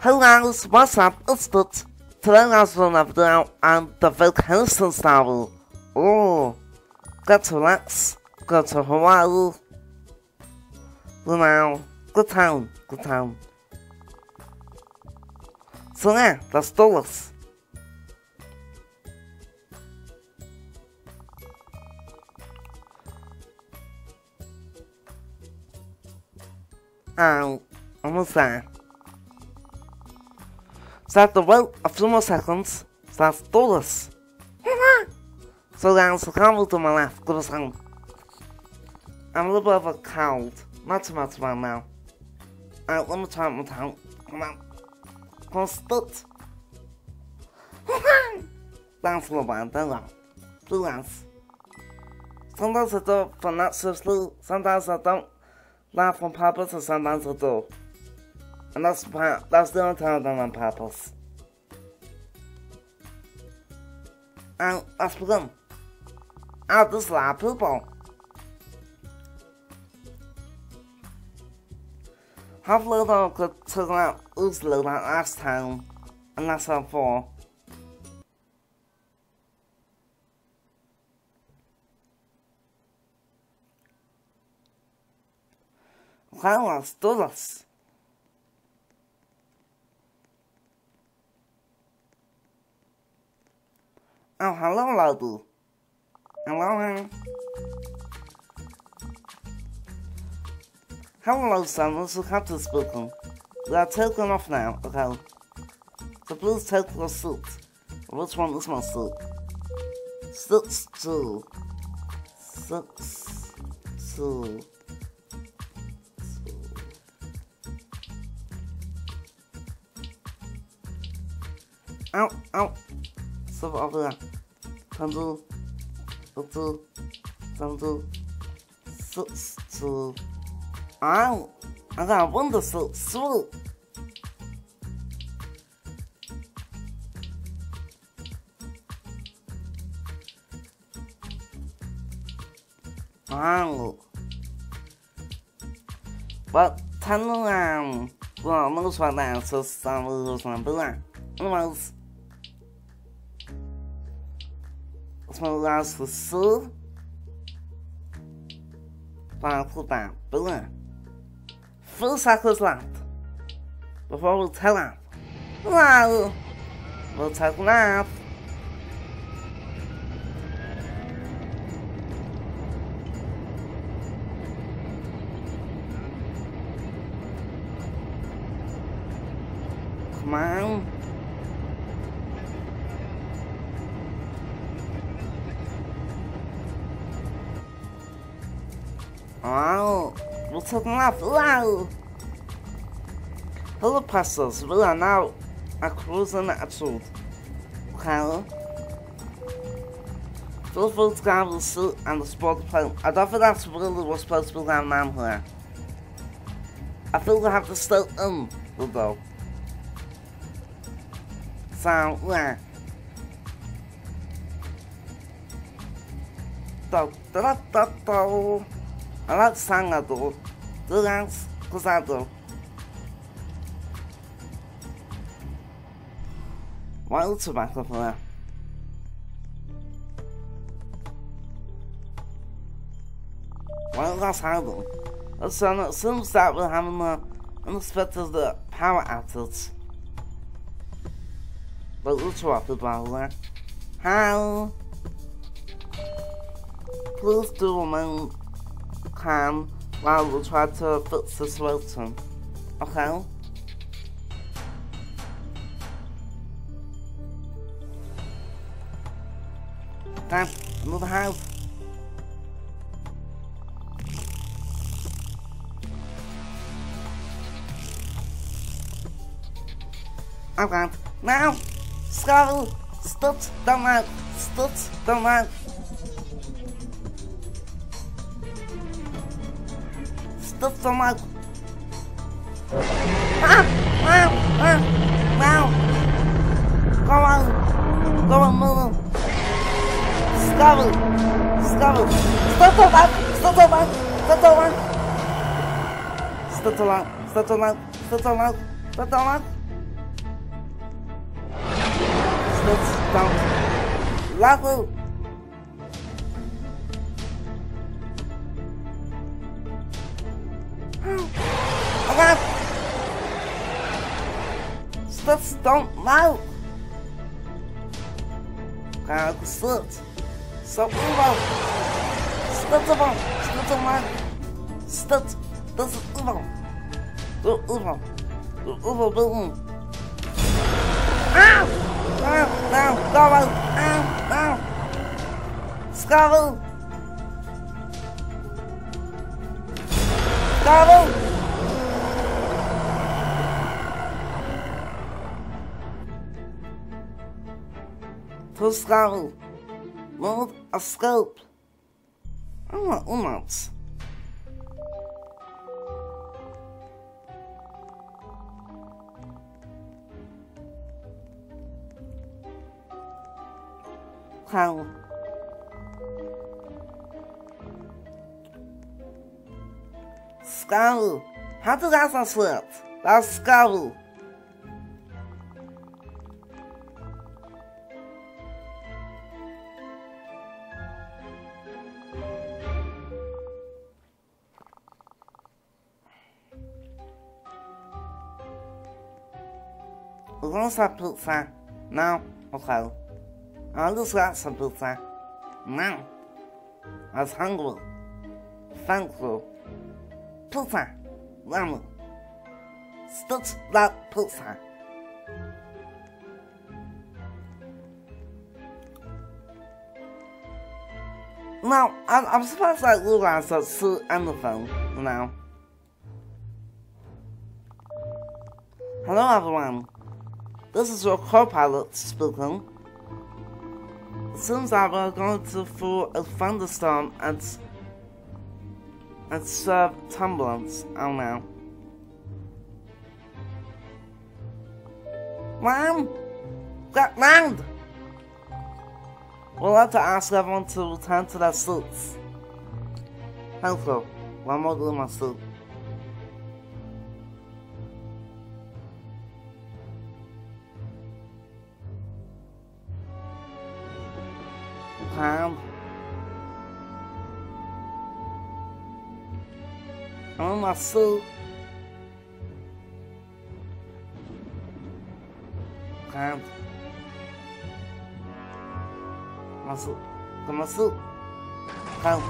Hello what's up? It's Toots. Today I was going to video on the vacation style. Oh, get to relax, go to Hawaii. You know, good time, good time. So yeah, let's do this. And almost there. So I have to wait a few more seconds. So let's do so guys, come over to my left, go to sound. I'm a little bit of a cold. Not too much right now. Alright, let me try it time. Come on. Come on, start. That's a little bit, don't? Do that. Sometimes I do for not seriously. Sometimes I don't laugh on purpose, and sometimes I do. And that's that's the only time I've done on purpose. And let's begin. Out this lot of people. Hopefully they'll get taken out easily like last time. And that's how far. Okay, let's do this. Oh, hello, Lodu. Hello. Hello, son. This is Captain speaking. We are taking off now, okay? So please take your seat. Which one is my seat? Six, two. Six, two. Ow, ow. Stop over there. Come to, up to, come to, six, two. Ow. I got a wonderful swoop. Wow. But tell um, well, most of that so some of those number. Mas os meus laços sul putar pela full circles lap before we'll tell up. Wow, we'll tell lap. Off. Wow. Hello, pastors. Are now at cruising altitude. Okay. Feel free to grab the seat and the sport plane. I don't think that's really what's supposed to be going on here. I feel we have to stay in though. So, yeah. Da da da da da. I like sang I do. Do dance, cause I do. Why looks back up there? Well, that's do. So it seems that we're having the unexpected uh, power outage. But we'll try to battle there. How? Please do remain calm while we try to fix the situation. Okay? Okay, another house. Okay, now, Scuttle, Stutz, don't out, Stutz, don't out. do estômago. Ah, ah, ah, não. Calma, calma, Escavo, Stop! Estou Stop! estou Stop! estou tomado. Estou tomado, estou tomado, estou tomado, estou tomado. Estou tomado. Lago. don't know. God gestuurd. Stop over. Stop Ivo. Stop Ivo. Dat is over. Doe Doe doen. Ah, ah, auw, auw, ah, auw. Skarel. Skarel. Scarvel. Move a scope. Oh, almost. How? Skull. How did that slip? That's skull. Pizza. No? Okay. I just got some pizza. Now. I was hungry. Thank you. Pizza. Lemon. Stitch that pizza. Now, I'm, I'm to like you guys to see anything, you know. Hello everyone. This is your co-pilot speaking. It seems that we're going to through a thunderstorm and and serve turbulence. Oh no. Land! Get land! We'll have to ask everyone to return to their seats. Thank you. One more do my suit. My suit. Come my suit. Come.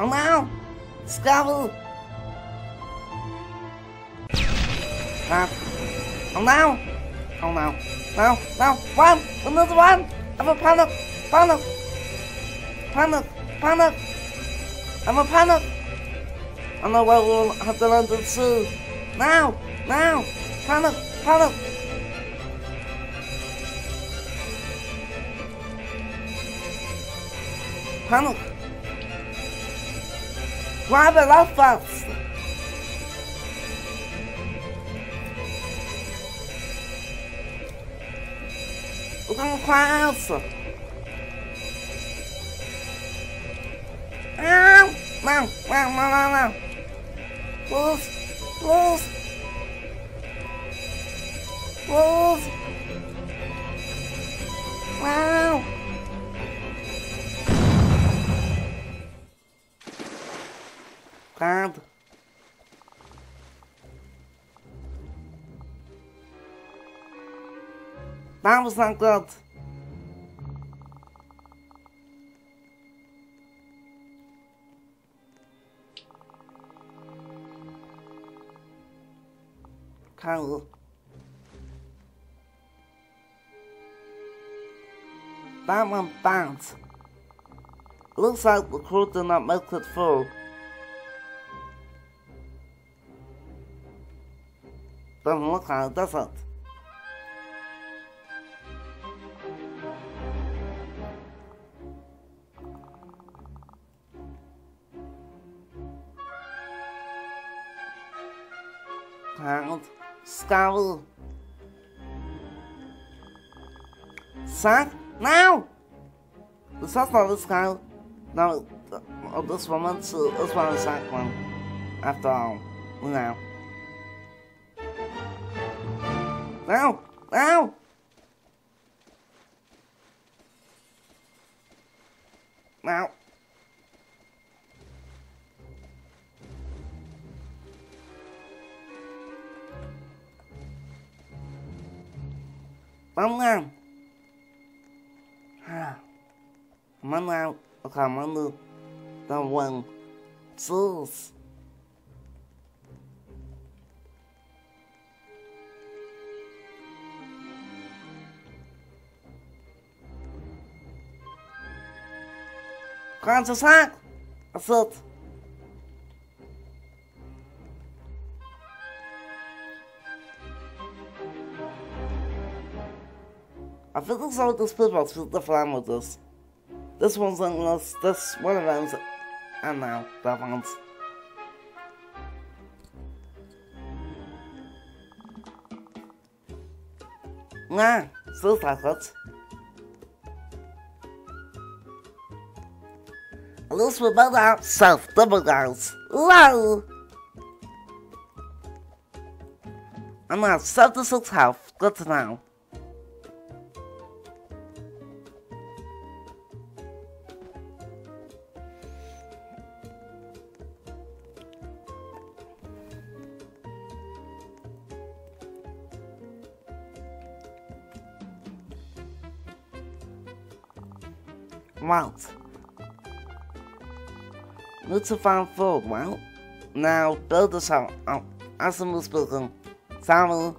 Oh no! Scabble! Time. Oh no! Oh no. No, no, one! Another one! I'm a panic! Panic! Panic! Panic! I'm a panic! I know we'll have to land it soon. Now! Now! Panic! Panic! Panic! Grab it up fast! We're gonna cross! Ow! Now! Now! Now! Now! Now! Wolves! Wolves! Wolves! Wow! God. That was Carl. That one bounced. Looks like the crew did not make it through. Doesn't look like it, does it? Count. Scowl. Sack? Now! This is not this guy. No, oh, this woman, so this one is sack one. After all, know. Now! Now! On. The one. Zeus. Quanto saco? Assalto. I think this all this people to the flan with this. This one's unless this one of them's and now that one's Nah, still chocolate. At least we built out self double girls. Wow! I'm to six health. Good to know. Right. Need to find food, well. Now build this out. Oh, as I'm speaking. Samuel.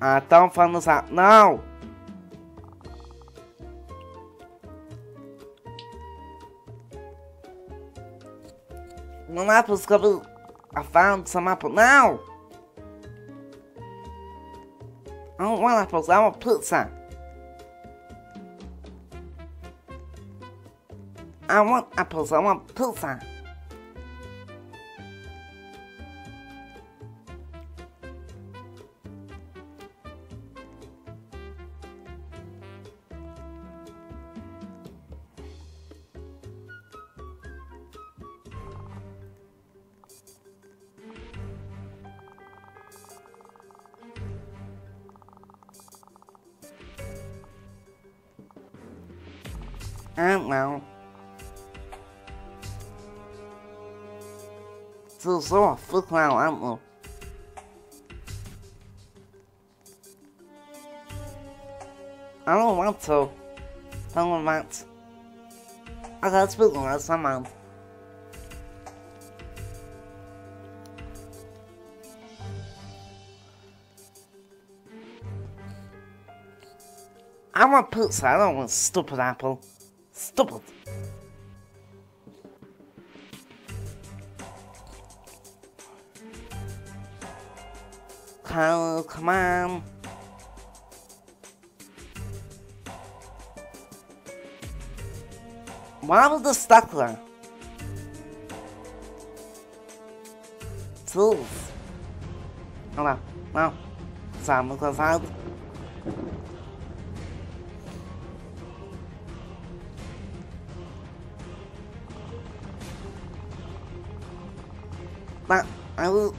I don't find this out now. One apple's coming. I found some apple now. I don't want apples, I want pizza. I want apples, I want pizza. Så, förklara andra. I don't want to. I Don't want. I got on that somehow. I want pizza, I don't want stupid apple. Stupid. Oh, come on. Was the stuck there? Tools. Oh no, no. Someone goes out. But I will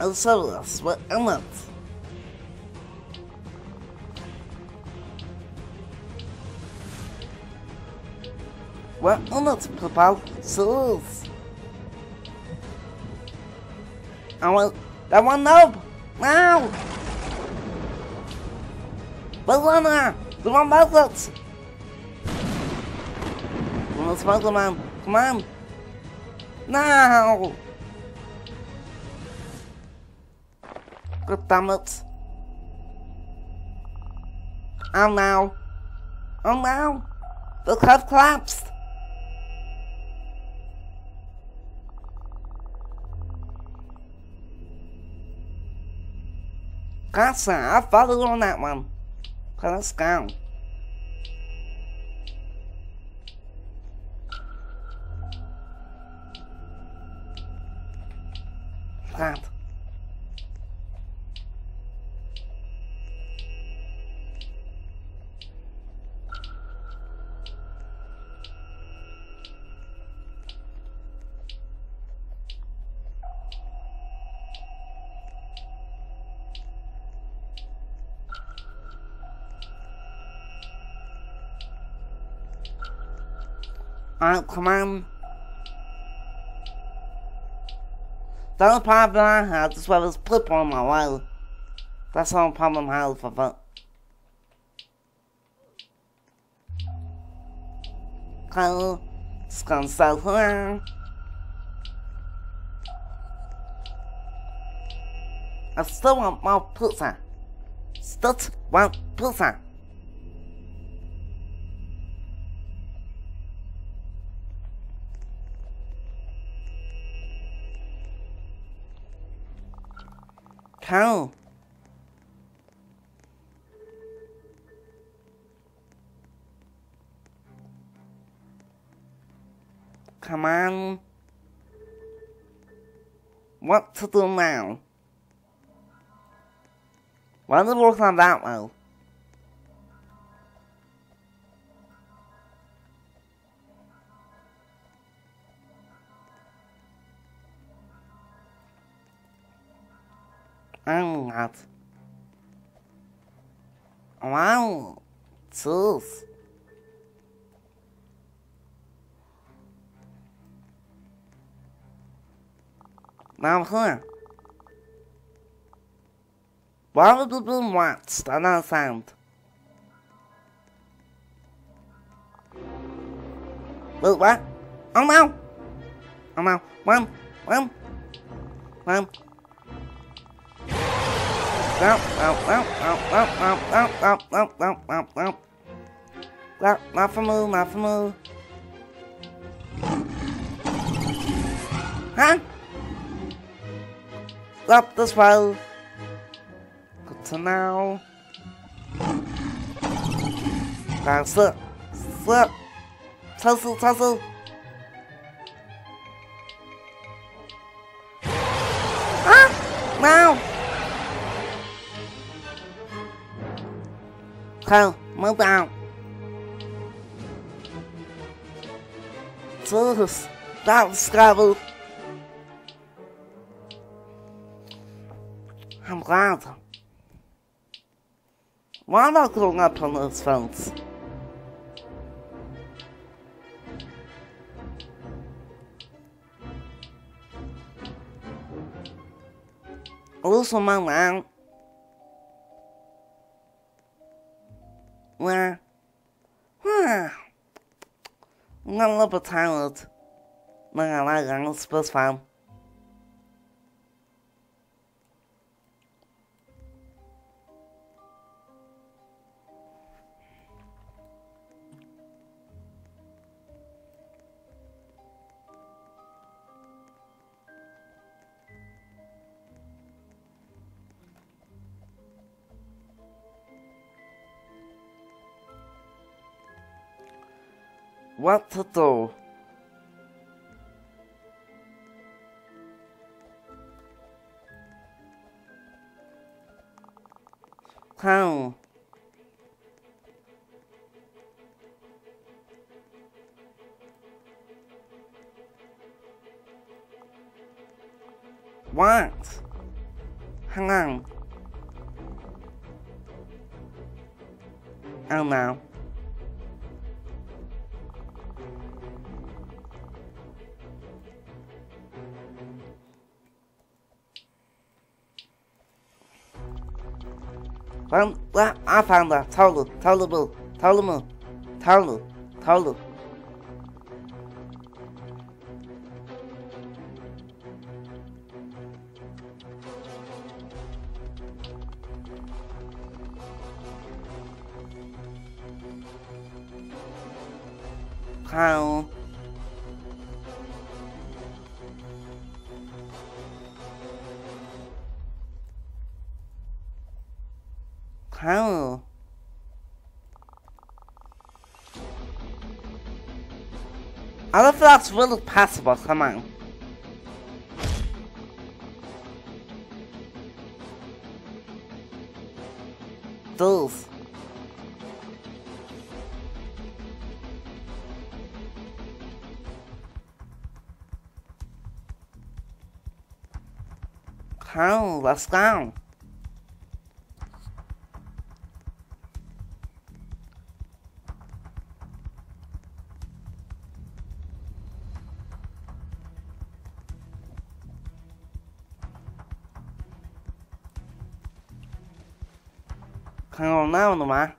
I'll settle this, but I'm not. Well, I'm not about souls. I want that one up now. Banana, the one methods. Come on, Spider Man, come on. Now. God damn it. Oh no. Oh no. The cliff collapsed. Gotcha, I followed on that one. Okay, let's go. God. Alright, come on. The only problem I had is where there's flip on my wall. That's the only problem I have with it. Okay, just gonna start here. I still want more pizza. Still want pizza. Come on. What to do now? Why did it work on that well? Mein Gott. Wow. Tschüss. Mamãe, waarom doet mijn maat dan aan zand? Wil wat? Oh nou! Oh nou, mam, mam, mam. Mafamu, Mafamu. Huh? Stop this well. Good to know. Now slip, slip, tussle, tussle. Huh? Now. Kyle, move out. Jesus, that was scary. I'm glad. Why am I up on those phones? Also, my man. where, hmm, I'm gonna live a child. Like I like, I'm supposed to find. What though? How? Tavla, afanda, tavlu, tavlu bul, tavlu mu? Tavlu, tavlu. Tavlu. That's really possible, come on. Those. How? Let's go. Não, não, não?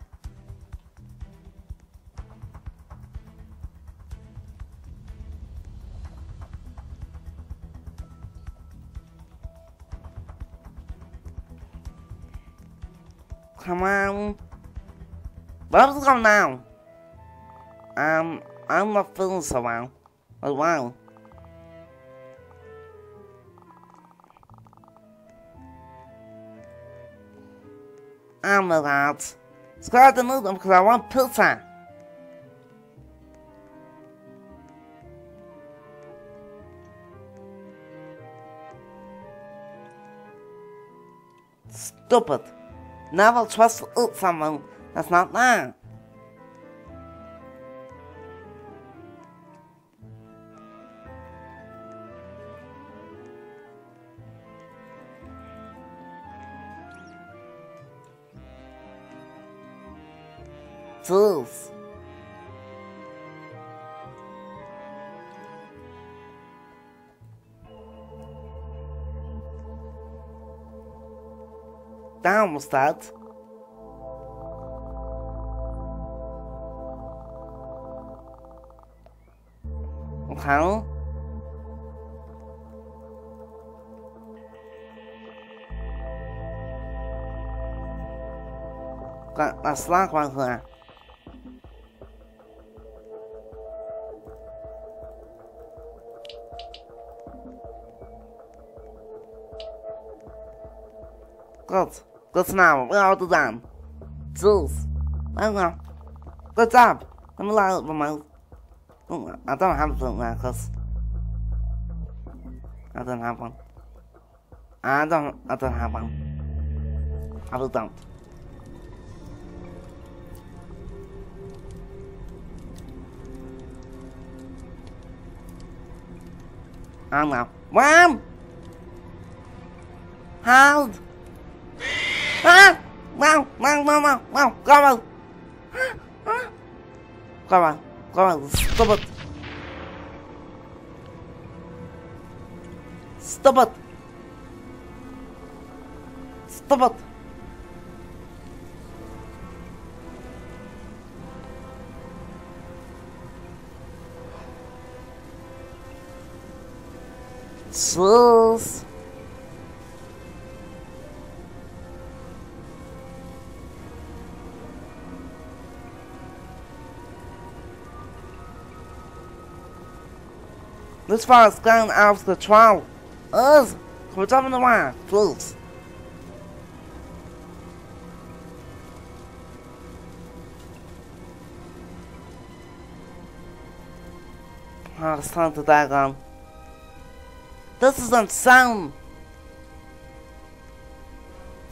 Come on. Vamos go now. Um, I'm not feeling so well. Oh well. I'm allowed. Squad to move them because I want pizza. Stupid. Never trust to eat someone that's not there. Tools. Down, that. Okay. Got a slack right there. Good. Good now. We're all done. Jules. There we go. Good job. Let me light up my... mouth. I don't have them now, because... I don't have one. I don't... I don't have one. I don't. I don't know. Mom! Hold! Ah! Wow! Wow! Wow! Wow! Wow! Come on! Come on! Come on! Stop it! Stop it! Stop it! Sus! This far is going out of control. Us, we're jumping around, please. Oh, it's time to die on. This isn't sound.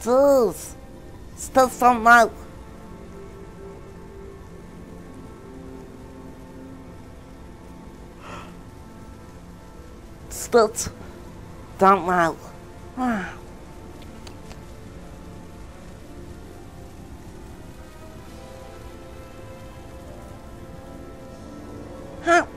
Jeez. Still some out. Still don't know. Help!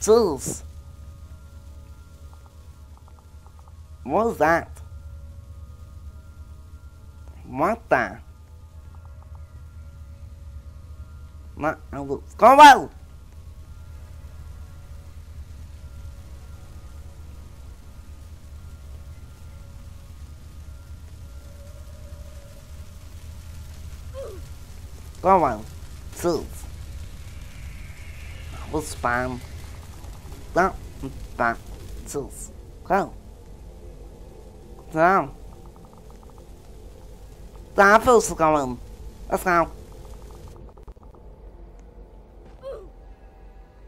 Jeez. What was that? What the? Not, come on! Come on, jeez. I was spam. That, that, jeez. Go. Down. That feels going. Let's go.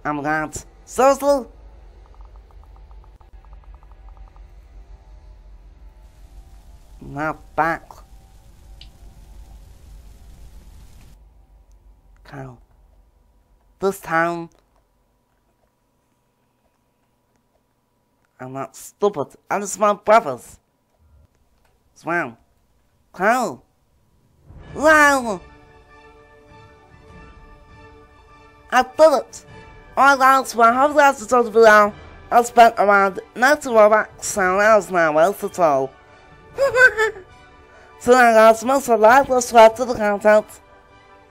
I'm glad. So slow. Now back. Cow. This time, I'm not stupid. I'm just my brothers. Swam. Cow. Wow. I did it. Alright guys, well I you guys enjoyed the video. I've spent around 90 Robux and hours now, else at all. so now guys, most of the like, subscribe to the content.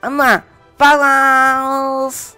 And now, bye guys!